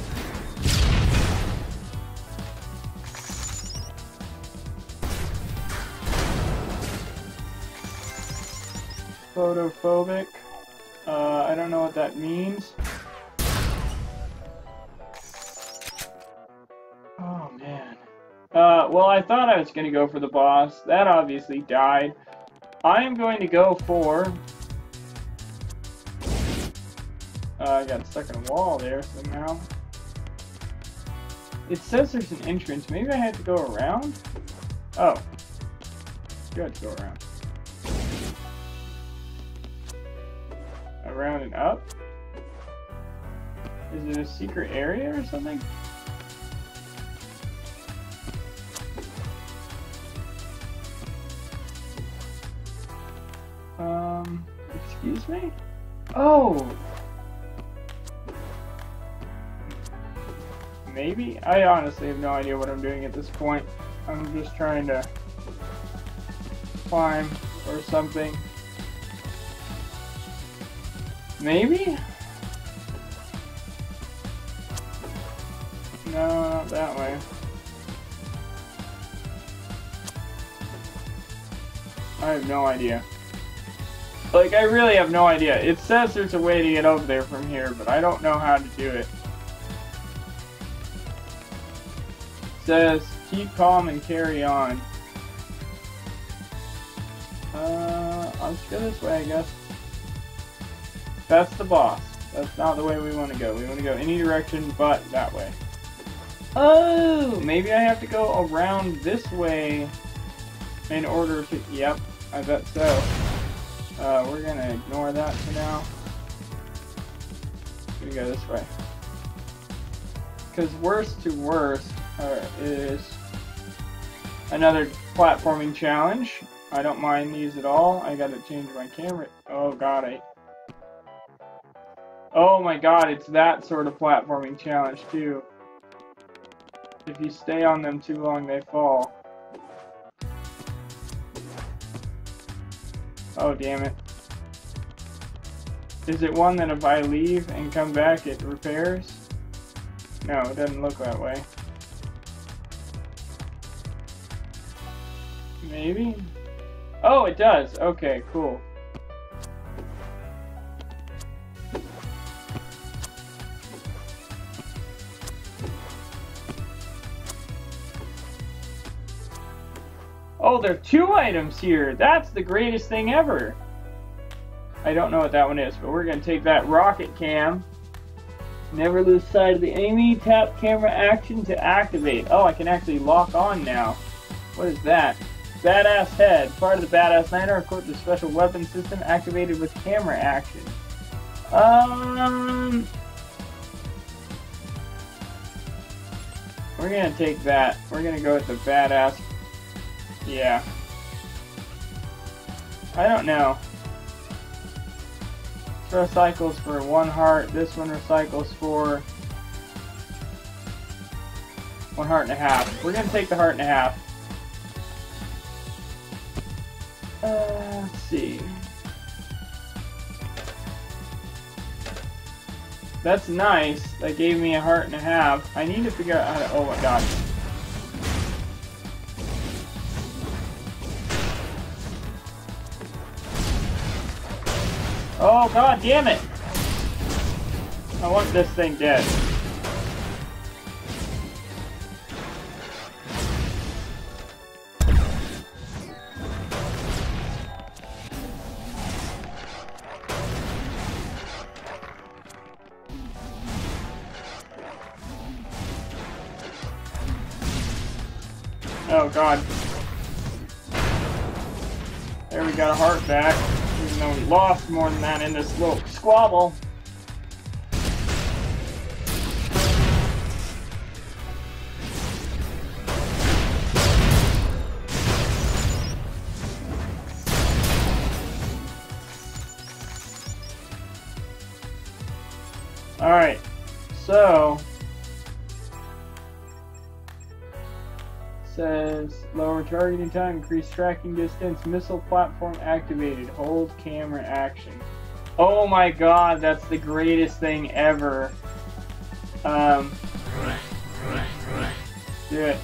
Photophobic. Uh, I don't know what that means. Oh, man. Uh, well, I thought I was going to go for the boss. That obviously died. I am going to go for Uh, I got stuck in a wall there somehow. It says there's an entrance. Maybe I had to go around? Oh. You had to go around. Around and up? Is it a secret area or something? Um, excuse me? Oh, Maybe? I honestly have no idea what I'm doing at this point. I'm just trying to climb or something. Maybe? No, not that way. I have no idea. Like, I really have no idea. It says there's a way to get over there from here, but I don't know how to do it. Says, keep calm and carry on. Uh, I'll just go this way, I guess. That's the boss. That's not the way we want to go. We want to go any direction but that way. Oh, maybe I have to go around this way in order to... Yep, I bet so. Uh, we're going to ignore that for now. We go this way. Because worst to worst uh, is another platforming challenge. I don't mind these at all. I gotta change my camera. Oh god, I... Oh my god, it's that sort of platforming challenge too. If you stay on them too long, they fall. Oh, damn it. Is it one that if I leave and come back, it repairs? No, it doesn't look that way. Maybe? Oh, it does. Okay, cool. Oh, there are two items here. That's the greatest thing ever. I don't know what that one is, but we're going to take that rocket cam. Never lose sight of the enemy. Tap camera action to activate. Oh, I can actually lock on now. What is that? Badass head. Part of the Badass Niner equipped with special weapon system activated with camera action. Um... We're gonna take that. We're gonna go with the badass yeah. I don't know. This recycles for one heart. This one recycles for one heart and a half. We're gonna take the heart and a half. Let's see. That's nice. That gave me a heart and a half. I need to figure out how to... Oh my god. Oh god damn it! I want this thing dead. Heart back even though we lost more than that in this little squabble. Alright, so lower targeting time, increase tracking distance, missile platform activated, hold camera action. Oh my god, that's the greatest thing ever. Um, do it.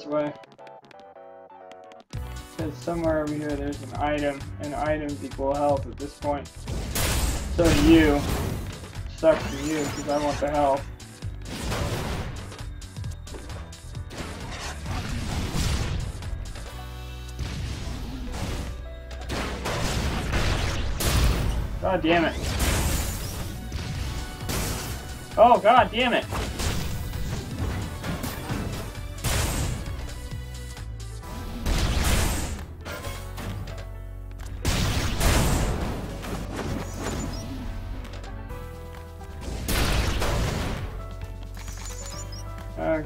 This way. Because somewhere over here there's an item, and items equal health at this point. So you. Sucks for you, because I want the health. God damn it. Oh, god damn it.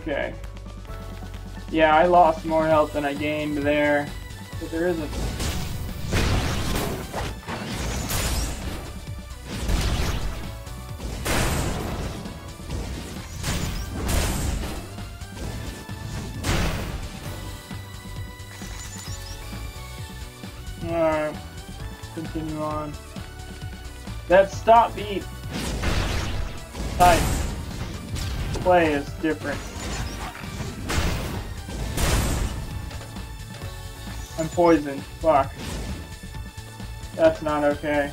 Okay. Yeah, I lost more health than I gained there. But there isn't. Alright. Continue on. That stop beat type play is different. I'm poisoned. Fuck. That's not okay.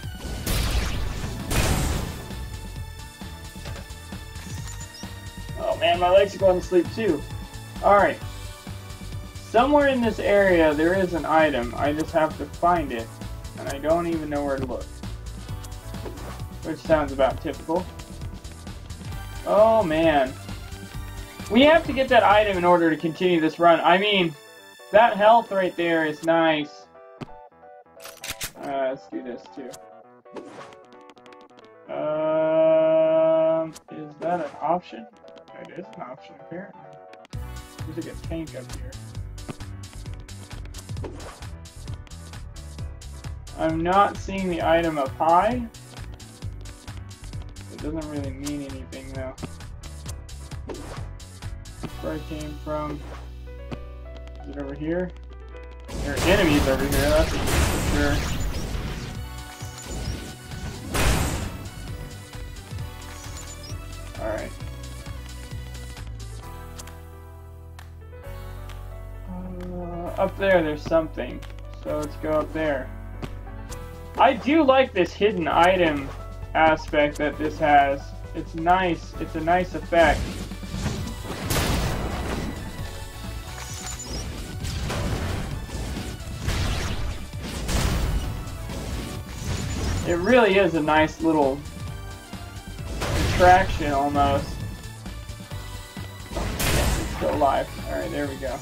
Oh man, my legs are going to sleep too. Alright. Somewhere in this area there is an item. I just have to find it. And I don't even know where to look. Which sounds about typical. Oh man. We have to get that item in order to continue this run. I mean, that health right there is nice. Uh, let's do this too. Um, is that an option? It is an option, apparently. There's like a tank up here. I'm not seeing the item up high. It doesn't really mean anything though. Where I came from. Over here? There are enemies over here, that's for sure. Alright. Uh, up there, there's something. So let's go up there. I do like this hidden item aspect that this has. It's nice. It's a nice effect. Really is a nice little attraction almost. It's still alive. Alright, there we go.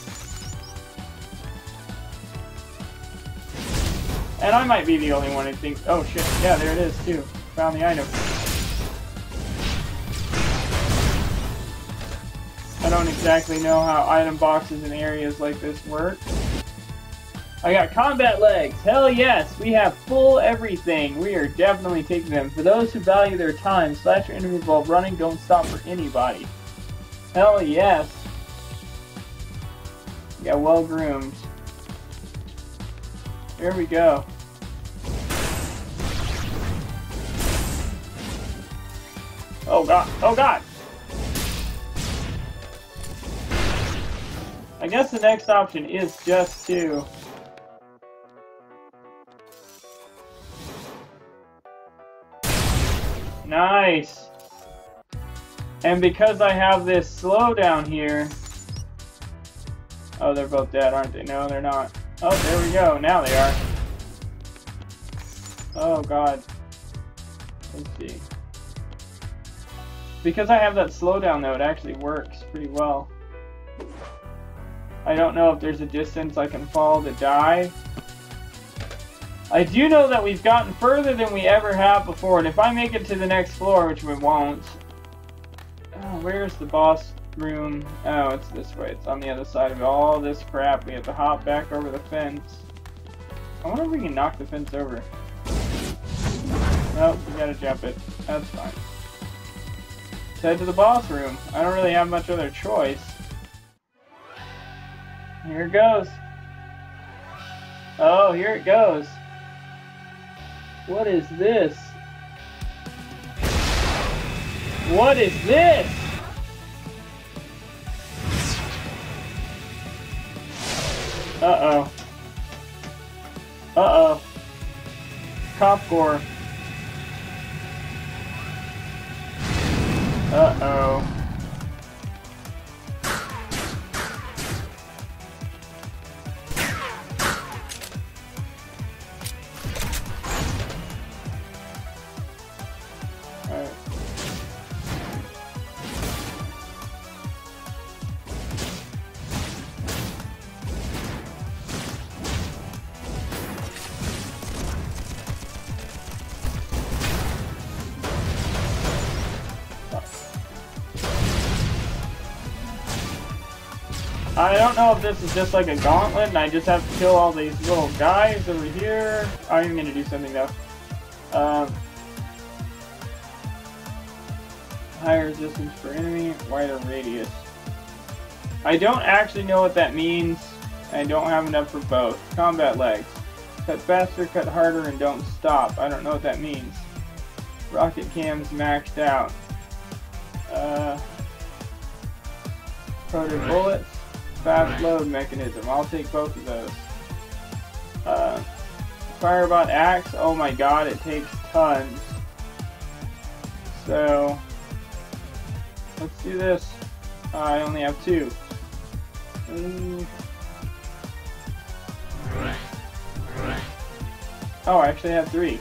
And I might be the only one who thinks, oh shit, yeah, there it is too. Found the item. I don't exactly know how item boxes in areas like this work. I got combat legs. Hell yes, we have full everything. We are definitely taking them. For those who value their time, slash your enemies while running don't stop for anybody. Hell yes. Yeah, well groomed. There we go. Oh god, oh god! I guess the next option is just to... Nice! And because I have this slowdown here... Oh, they're both dead, aren't they? No, they're not. Oh, there we go. Now they are. Oh, God. Let's see. Because I have that slowdown, though, it actually works pretty well. I don't know if there's a distance I can fall to die. I do know that we've gotten further than we ever have before, and if I make it to the next floor, which we won't... Oh, where's the boss room. Oh, it's this way. It's on the other side of all this crap. We have to hop back over the fence. I wonder if we can knock the fence over. Nope, we gotta jump it. That's fine. Let's head to the boss room. I don't really have much other choice. Here it goes. Oh, here it goes. What is this? What is this? Uh-oh. Uh-oh. Cop gore. Uh-oh. I don't know if this is just like a gauntlet and I just have to kill all these little guys over here. I'm going to do something though. Um, higher resistance for enemy, wider radius. I don't actually know what that means. I don't have enough for both. Combat legs. Cut faster, cut harder, and don't stop. I don't know what that means. Rocket cams maxed out. Uh, Proto bullets. Fast load mechanism. I'll take both of those. Uh, Firebot axe. Oh my god, it takes tons. So, let's do this. Uh, I only have two. Mm. Oh, I actually have three.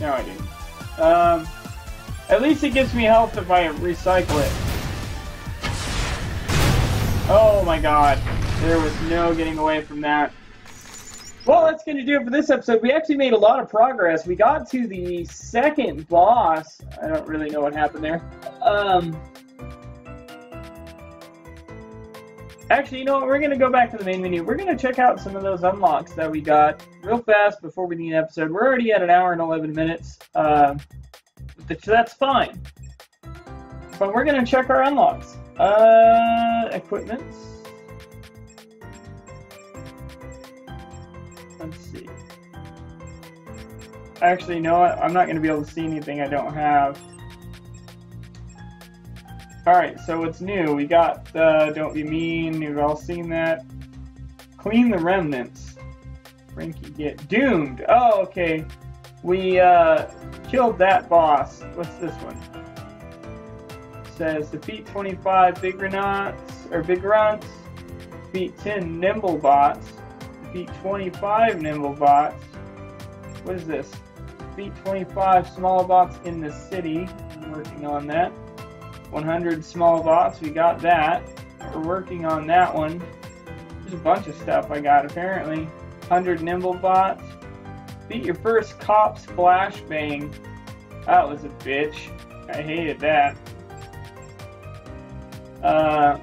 No, I didn't. Um, at least it gives me health if I recycle it. Oh my god. There was no getting away from that. Well, that's going to do it for this episode. We actually made a lot of progress. We got to the second boss. I don't really know what happened there. Um, actually, you know what? We're going to go back to the main menu. We're going to check out some of those unlocks that we got real fast before we need an episode. We're already at an hour and 11 minutes. Uh, that's fine. But we're going to check our unlocks. Uh, equipments. Let's see. Actually, what? I'm not going to be able to see anything I don't have. Alright, so what's new? We got the Don't Be Mean. We've all seen that. Clean the Remnants. Frankie get doomed. Oh, okay. We uh, killed that boss. What's this one? Says defeat 25 big grunts or big grunts, defeat 10 nimble bots, defeat 25 nimble bots. What is this? Defeat 25 small bots in the city. I'm working on that. 100 small bots. We got that. We're working on that one. There's a bunch of stuff I got apparently. 100 nimble bots. Beat your first cop cop's flashbang. That was a bitch. I hated that. Uh,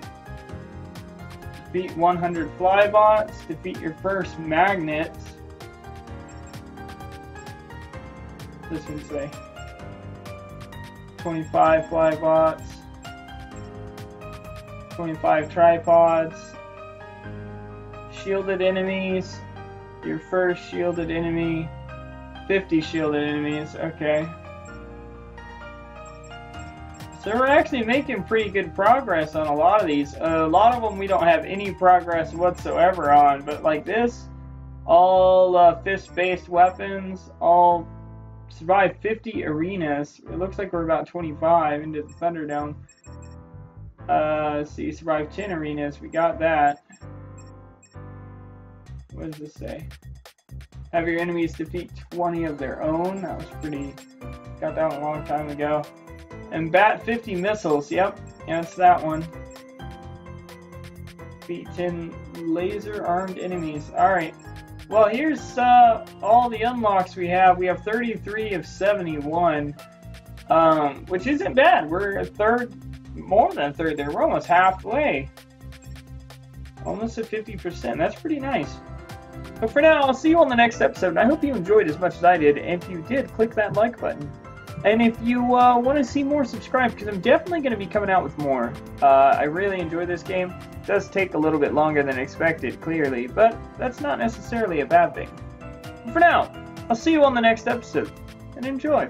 defeat 100 flybots. Defeat your first magnets. This one say 25 flybots. 25 tripods. Shielded enemies. Your first shielded enemy. 50 shielded enemies. Okay. So we're actually making pretty good progress on a lot of these. Uh, a lot of them we don't have any progress whatsoever on, but like this, all uh, fist-based weapons, all survive 50 arenas. It looks like we're about 25 into the Thunderdome. Uh, see, survive 10 arenas. We got that. What does this say? Have your enemies defeat 20 of their own. That was pretty... Got that a long time ago. And bat 50 missiles. Yep, it's that one. Beat 10 laser armed enemies. Alright. Well, here's uh, all the unlocks we have. We have 33 of 71, um, which isn't bad. We're a third, more than a third there. We're almost halfway. Almost at 50%. That's pretty nice. But for now, I'll see you on the next episode. and I hope you enjoyed as much as I did. And if you did, click that like button. And if you uh, want to see more, subscribe because I'm definitely going to be coming out with more. Uh, I really enjoy this game. It does take a little bit longer than expected, clearly, but that's not necessarily a bad thing. For now, I'll see you on the next episode, and enjoy.